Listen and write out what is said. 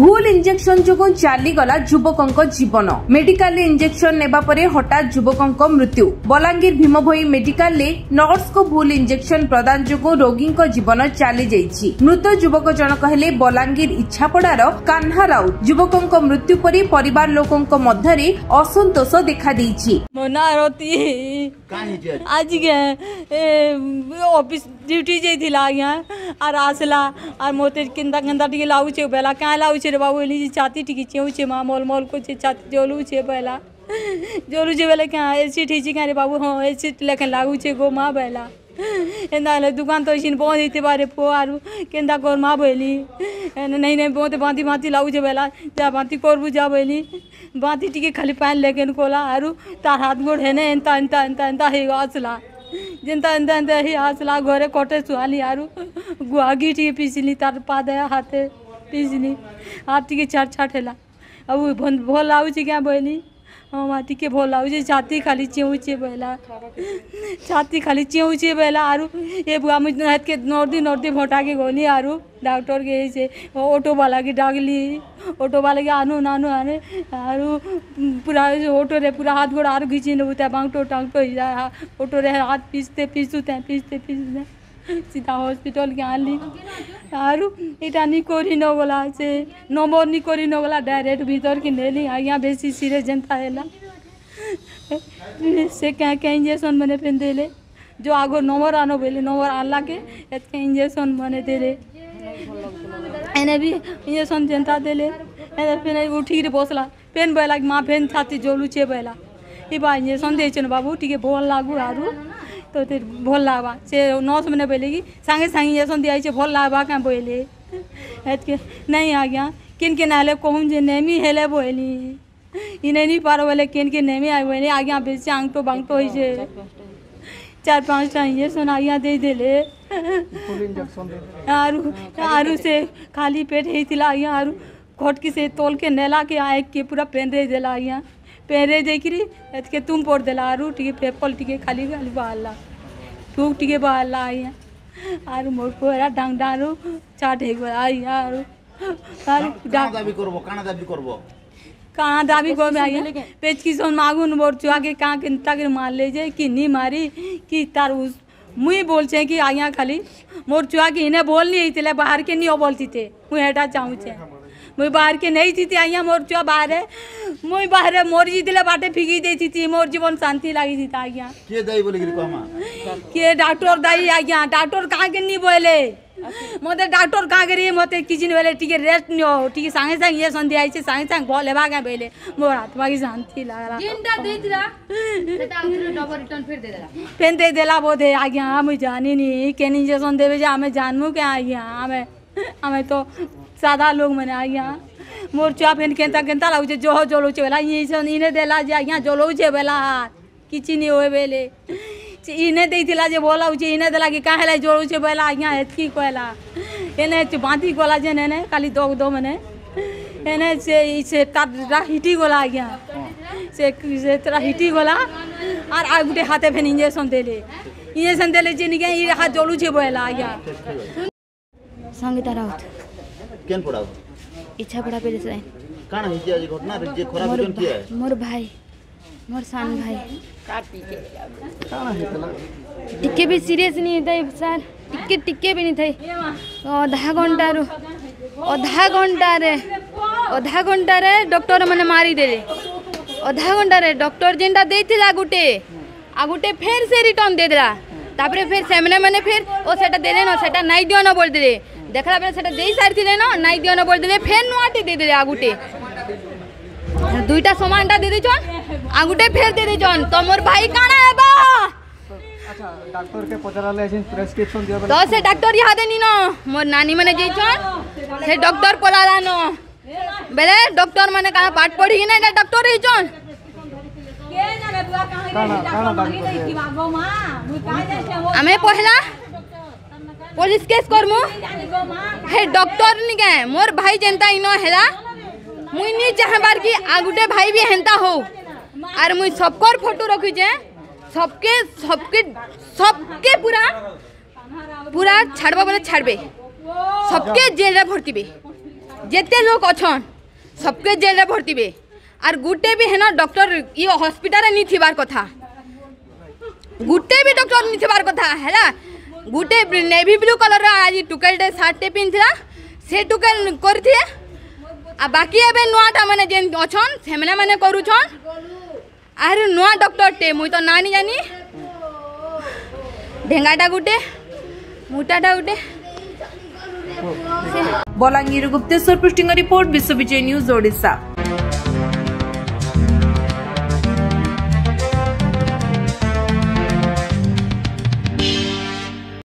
ভুল ইঞ্জেকশন যোগুঁ চালিগলা যুবকঙ্ক জীবন মেডিকাল ইঞ্জেকশন নেওয়া পরে হঠাৎ যুবকঙ্ক মৃত্যু বলাঙ্গীর ভীমভোই মেডিকাল নর্স ভুল ইঞ্জেকশন প্রদান যোগুঁ রোগীঙ্ক জীবন চালি যাই মৃত যুবক জনক হলে বলাঙ্গীর ইচ্ছাপড়ার কাহ্না রাউত যুবকঙ্ক মৃত্যু পরে পরিবার লোকঙ্ক মধ্যে অসন্তোষ দেখা দিয়েছি আজকে ऑफिस ड्यूटी जाइला यहाँ आर आसला आर मोते किंदा किंदा टे लाऊे बेला क्या लाऊे बाबू निजी छाती टी चेऊे माँ मल मल को छाती जलूचे बेला जलूचे बेला क्या एसी ठीची क्या बाबू हाँ एसी लेकिन लगूचे गो माँ बेला एंदा दुकान तो इसी बंद होते बारे पो आर के कर माँ बोली नहीं नहीं बहुत बांती बांती लाऊे बेला जा बांती करबू जा बोली बांती टी खाली पैन लेकिन कोला आरू तार हाथ गोड़ है ना एंता एंता एंता एंता है असला जिंता अंदा अंदा ही हासला घोरे कोटे सुहाली यारू गुआगी टी पीसली तार पादया हाथे पिछली हाथ की छाट छाट हेला अब भोल आऊँ क्या बोली माटी के भोल उसे छाती खाली चे बहला छाती खाली चे बहला आरु ये बुआ मुझे के नौरदी नौरदी भोटा के गोली आरु डॉक्टर के से ऑटो वाला की डागली ऑटो वाला के आनू नानू आने आरु पूरा ऑटो रे पूरा हाथ गोड़ आरू घींची लेता बांगटो टांगटो ऑटो रे हाथ पीसते पीसते, पीसते पीसते पीसते सीधा हॉस्पिटल के आनली आरू इटा निकोरी नगला से नंबर निकोरी नगला डायरेक्ट भीतर के नेली आज्ञा बेसी सीरे जनता है से क्या क्या इंजेक्शन मैंने फिर देले जो आगो नंबर आनो बोले नंबर आनला के इंजेक्शन मैंने देले एने भी इंजेक्शन जनता दे एने फिर उठिक बसला फेन बहला माँ फेन छाती जलुचे बहला ये बा इंजेक्शन दे बाबू टे भल लागू आरू तो भल लगवा से नौ मैंने बोलेगी सांगे सागे जैसन दिया भल लगवा क्या बोले के नहीं आ गया किन के नाले कहूँ जे नेमी हेले बोली इन नहीं पार बोले किन के नेमी आई बोली आ गया बेचे आंग तो बंग तो ही चार पाँच टाइम ये सुना गया दे देले आरु आरु से खाली पेट ही तिला गया आरू घोट से तोल के नेला के आए के पूरा पेनरे देला यहाँ पेनरे देखिरी के तुम पोर देला आरू टिके पेपल टिके खाली खाली बाहला टूक टिके आई यहाँ आरू मोर को डांग डारू चाट हे गला यहाँ आरू आरू दाबी करबो काना दाबी करबो काना दाबी को है पेच की सोन मांगून मोर चुआ के का के तक मार ले जे कि नी मारी कि तार उस मुई बोल छे कि आइया खाली मोर चुआ के इने बोल नहीं इतले बाहर के नहीं बोलती थे मुझे हेटा चाहू छे मुई बाहर के नहीं थी आइया मोर छुआ बाहर है मुई बाहर है मोर जीतिला बाटे फिगी देती थी मोर जीवन शांति लगी थी आज्ञा के दाई बोले के डॉक्टर दाई आज्ञा डॉक्टर कहाँ के नहीं बोले মতো ডাক্তার কাঁ করি মতো কিছু বেলে টিকে রেস্ট নিও টিকে সাঙ্গে সাঙ্গে ইয়ে সন্ধে আইছে সাঙ্গে সাঙ্গে ভল হেবা কে বেলে মোর আত্মা কি শান্তি লাগলা জিনটা দিছিলা সেটা আউতরে ডবল রিটার্ন ফের দে দেলা ফেন দে দেলা বোধে আগে আমি জানি নি কেন ইনজেকশন দেবে যে আমি জানমু কে আগে আমি আমি তো सादा लोग मना मोर चुआ फेन के केंता लाउचे जो जो लोचे बेला ये देला जे यहाँ जो लोचे बेला हाथ किछि नहीं होए बेले इने देथिला जे बोला उचे इन्हें देला कि काहे ला जो लोचे बेला यहाँ हेतकी एने बांधी कोला जे ने खाली दो दो मने एने से इसे तारा हिटी गोला यहाँ से से तारा हिटी गोला और आ गोटे हाथे फेन इंजेक्शन देले इंजेक्शन देले हाथ जलुचे बोला आज्ञा संगीता राउत କେନ୍ ପଢ଼ା ଇଚ୍ଛାପଡ଼ା ପେଲେ ସାଇନ୍ କାଣା ହେଇଛି ଆଜି ଘଟଣା ଯେ ଖରାପ ହେଇଛନ୍ କିଏ ମୋର ଭାଇ ମୋର ସାନ ଭାଇ କାଣା ହେଇଥିଲା ଟିକେ ବି ସିରିୟସ୍ ନି ହେଇଥାଏ ସାର୍ ଟିକେ ଟିକେ ବି ନି ଥାଏ ଅଧା ଘଣ୍ଟାରୁ ଅଧା ଘଣ୍ଟାରେ ଅଧା ଘଣ୍ଟାରେ ଡକ୍ଟର ମାନେ ମାରିଦେଲେ ଅଧା ଘଣ୍ଟାରେ ଡକ୍ଟର ଯେନ୍ଟା ଦେଇଥିଲା ଗୋଟେ ଆଉ ଗୋଟେ ଫେର୍ ସେ ରିଟର୍ନ ଦେଇଦେଲା ତାପରେ ଫେର୍ ସେମାନେ ମାନେ ଫେର୍ ଓ ସେଟା ଦେଲେନ ସେଟା ନାଇଁ ଦିଅନ ବୋଲିଦେଲେ ଦେଖିଲା ବେଳେ ସେଟା ଦେଇ ସାରିଥିଲେନ ନାଇଁ ଦିଅନ ବୋଲିଦେଲେ ଫେନ୍ ନୂଆଟେ ଦେଇଦେଲେ ଆଉ ଗୋଟେ ଦୁଇଟା ସମାନଟା ଦେଇଦେଇଛନ୍ ଆଉ ଗୋଟେ ଫେର୍ ଦେଇଦେଇଛନ୍ ତମର ଭାଇ କାଣା ହେବା ତ ସେ ଡାକ୍ତର ଇହାଦେ ନିନ ମୋର ନାନୀ ମାନେ ଯାଇଛନ୍ ସେ ଡକ୍ଟର ପଲାଲାନ ବେଲେ ଡକ୍ଟର ମାନେ କାଣା ପାଠ ପଢ଼ିକିନା ଏଇଟା ଡକ୍ଟର ହେଇଛନ୍ ଆମେ ପହିଲା पुलिस केस कर मु हे डॉक्टर नि गए मोर भाई जेंता इनो हेला मुई नि चाहबार कि आ गुटे भाई भी हेंता हो आर मुई सबकर फोटो रखी जे सबके सबके सबके पूरा पूरा छाड़बा बोले छाड़बे सबके जेल रे भर्तीबे जेते लोग अछन सबके जेल रे भर्तीबे आर गुटे भी हेन डॉक्टर ई हॉस्पिटल रे नि थिबार कथा गुटे भी डॉक्टर नि थिबार कथा हेला গোটে নেভি ব্লু কলর আজ টুকেলটে সার্টটে পিঁধিলা সে টুকেল করিথিলে আর বাকি এবে নূয়াটা মানে যে অছন সেমানে মানে করুছন আর নূয়া ডক্টরটে মুই তো না জানি ঢেঙ্গাটা গোটে মুটাটা গোটে বলাঙ্গীর গুপ্তেশ্বর পৃষ্টিঙ্গ রিপোর্ট বিশ্ববিজয় নিউজ ওড়িশা